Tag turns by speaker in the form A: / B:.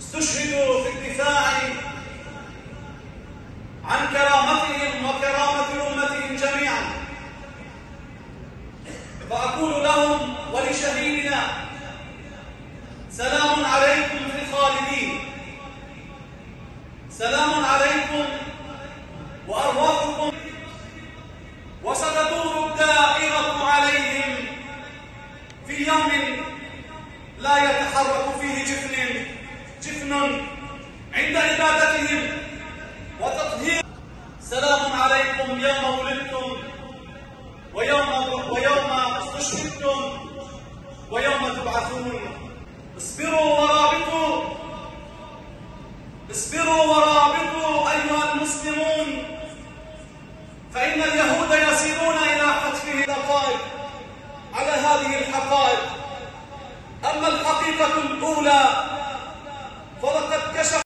A: استشهدوا في الدفاع عن كرامتهم وكرامة أمتهم جميعا. فأقول لهم ولشهيدنا سلام عليكم في الخالدين. سلام عليكم وأرواحكم. وستدور الدائرة عليهم في يوم لا يتحرك فيه جفن جفن عند عبادتهم. وتطهير. سلام عليكم يوم ولدتم ويوم ويوم استشهدتم ويوم تبعثون. اصبروا ورابطوا. اصبروا ورابطوا أيها المسلمون. فإن اليهود يسيرون إلى خطفه دقائق على هذه الحقائق الحقيقة الأولى فلقد كشف